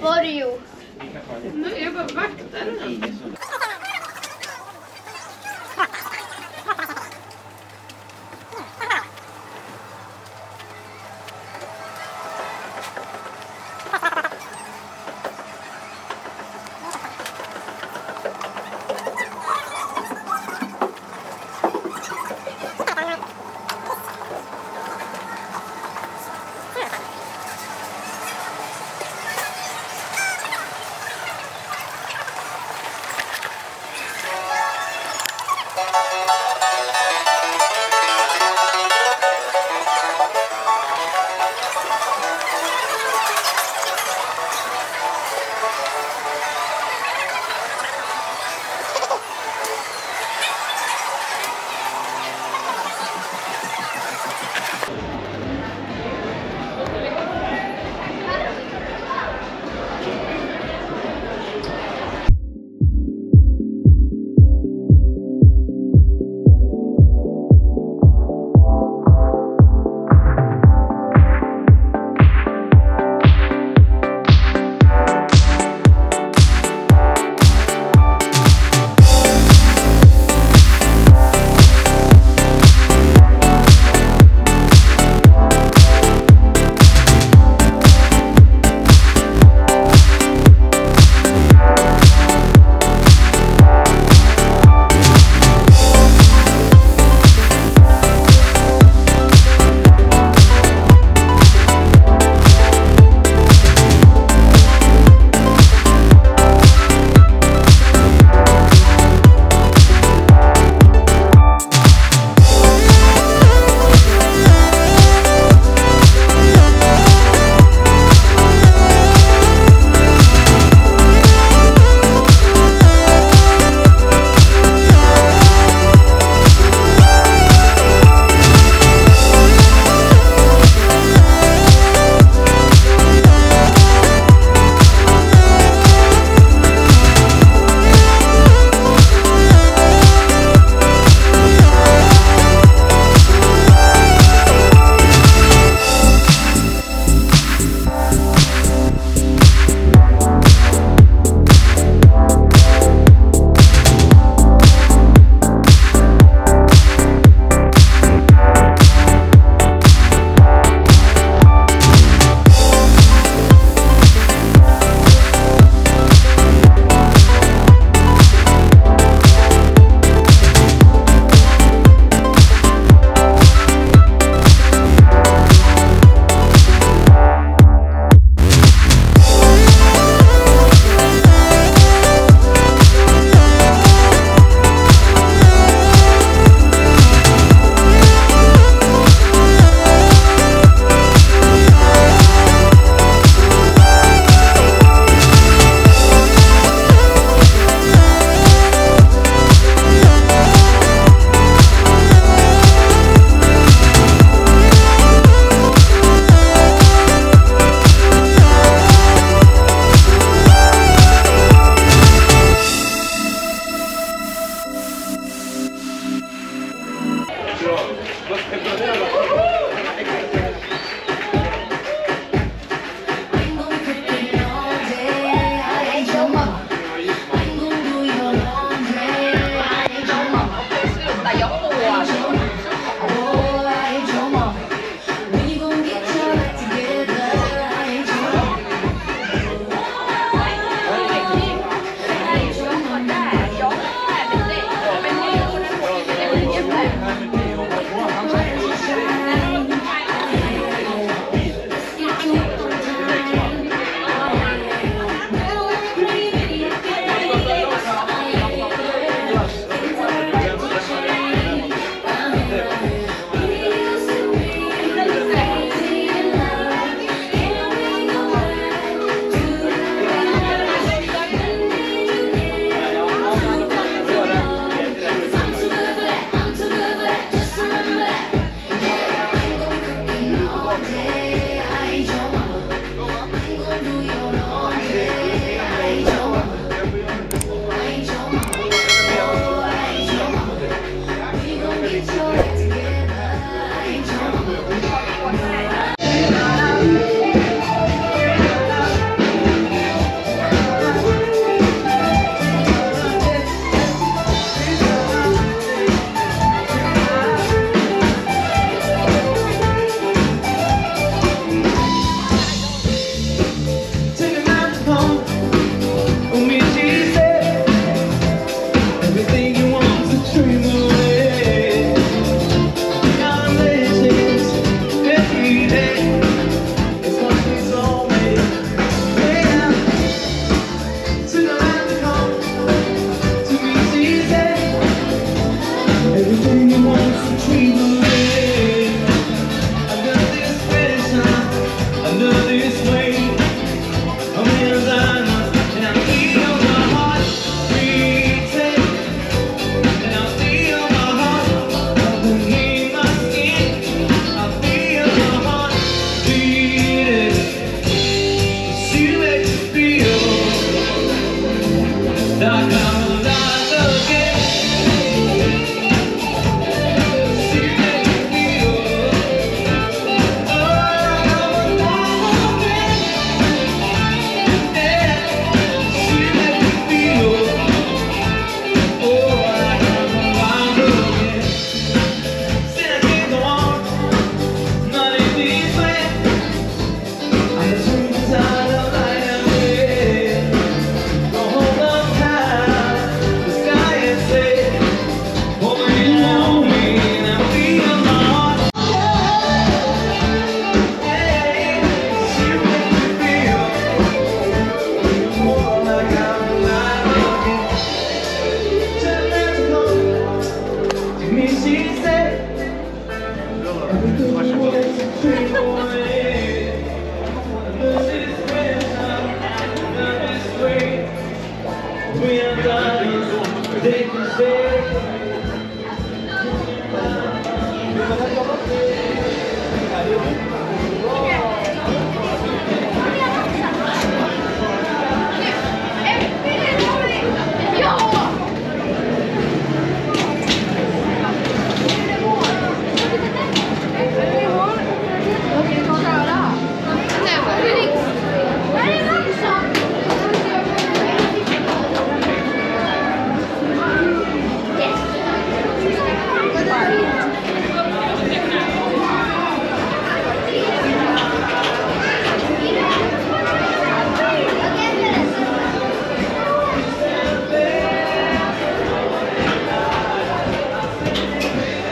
For you. Mm, jag bara vaktar den.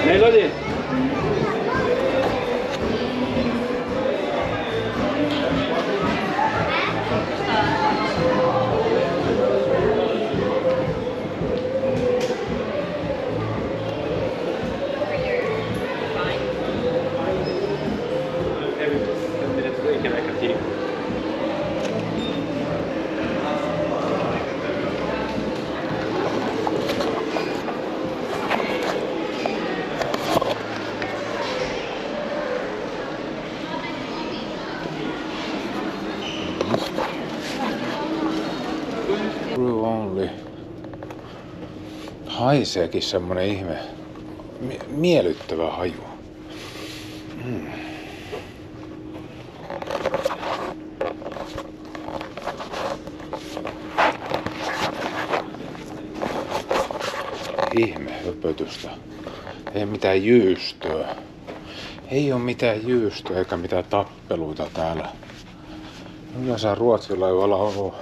Melody. Haiseekin semmonen ihme mie- miellyttävä haju. Mm. Ihme höpötystä. Ei mitään jyystöä. Ei ole mitään jyystöä eikä mitään tappeluita täällä. Yleensä ruotsilaivoilla on ollut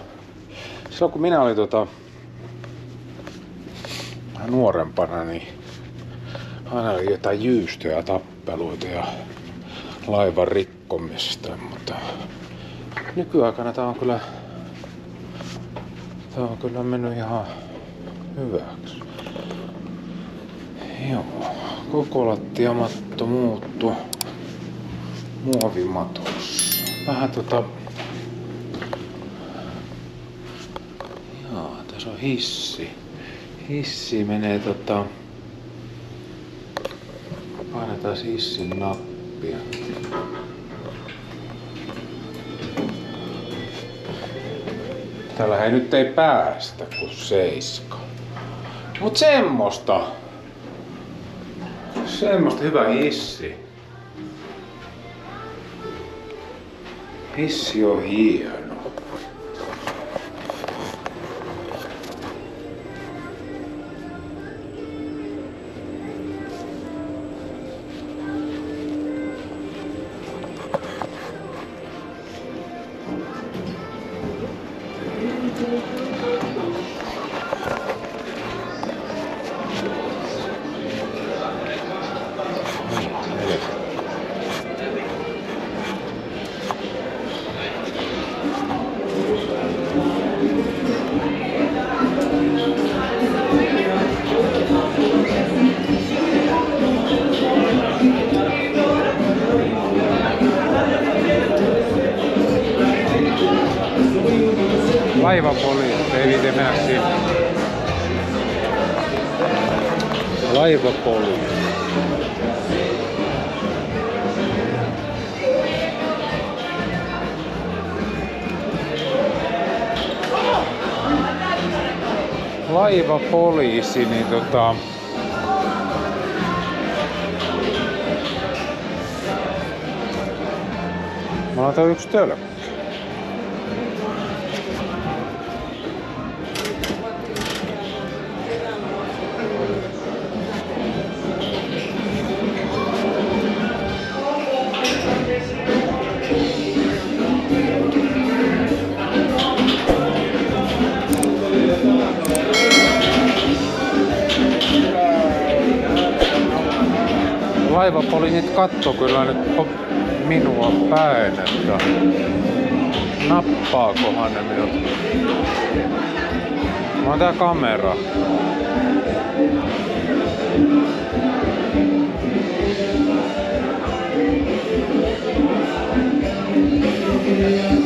Silloin kun minä olin tota, nuorempana, niin aina oli jotain jyystöjä tappeluita ja laivan rikkomista, mutta nykyaikana tää on kyllä, tää on kyllä mennyt ihan hyväksi. Joo, koko lattiamatto muuttu muovimatossa. Vähän tota Joo, tässä on hissi. Hissi menee tota... Painetaan hissin nappia. Ei nyt ei päästä kuin seiska. Mut semmoista. Semmoista hyvä hissi. Hissi on hieno. Laivapoliisi, ei viite mennä sinne. Laivapoliisi. Laivapoliisi, niin tota... Mä laitan yksi tölkkä. oli nyt katto kyllä nyt minua päin, että nappaakohan ne minut. Mä oon tää kamera. Yeah.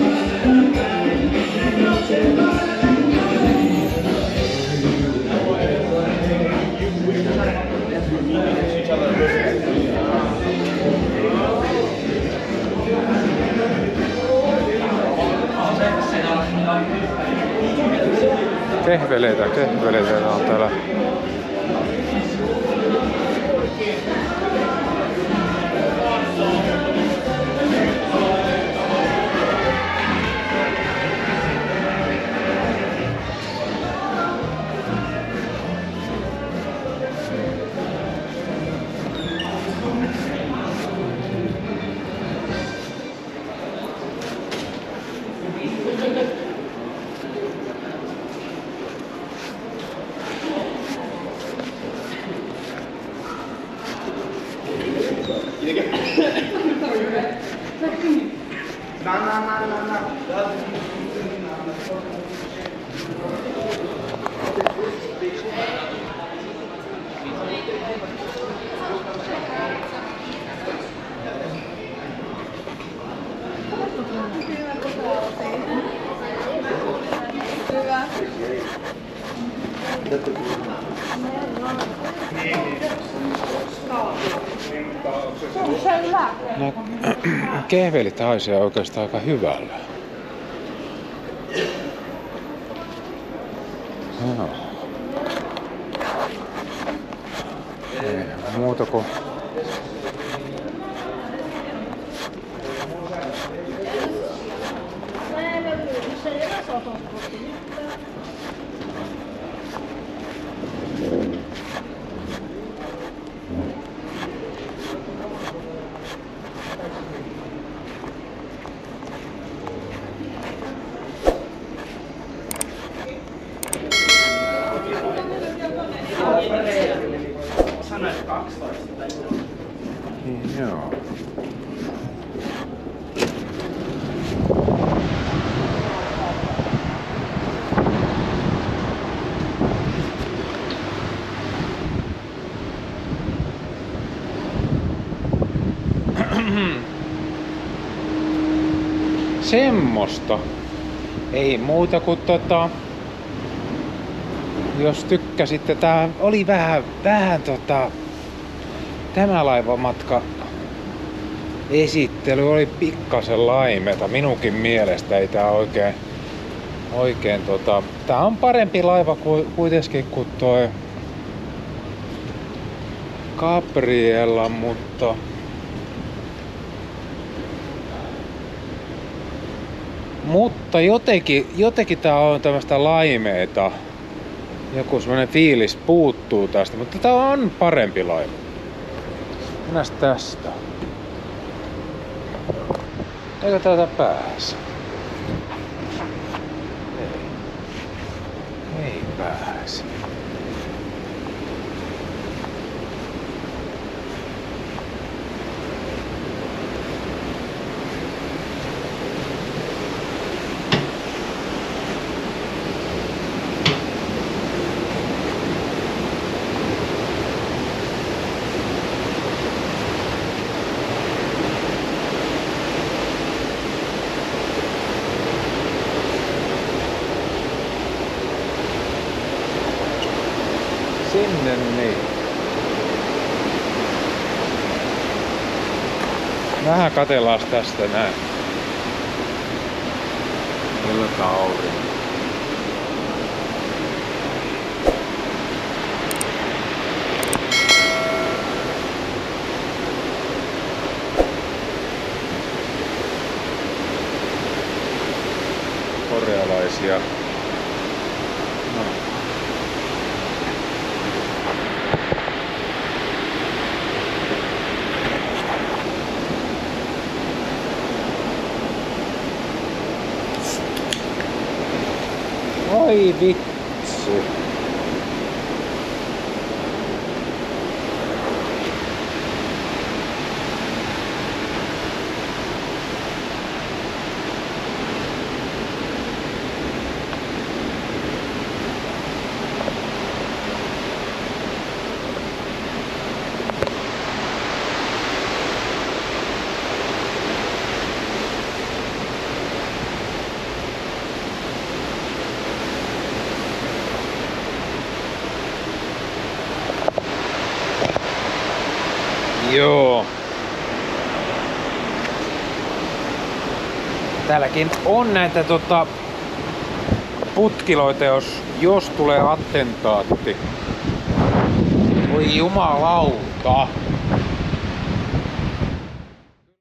Kehveleitä, kehveleitä on täällä. না Gracias. No, kehvelit haisee oikeastaan aika hyvällä. Joo. Ei muuta kuin Joo. Semmosta. Ei muuta kuin tota... Jos tykkäsitte, tää oli vähän, vähän tota... Tämä laivamatka esittely oli pikkasen laimeta. Minunkin mielestä ei tää oikein, oikein tota... Tää on parempi laiva kuin, kuitenkin kuin toi Gabriella, mutta Mutta jotenkin, jotenkin tää on tämmöistä laimeeta. Joku semmonen fiilis puuttuu tästä, mutta tää on parempi laiva. Mennäs tästä. Eikö täältä pääse? Ei. Ei pääse. Sinne niin. Vähän katellaan tästä näin. Kyllä aurinko. Korealaisia. should be Joo. Täälläkin on näitä tota... putkiloita, jos, jos tulee attentaatti. Voi jumalauta.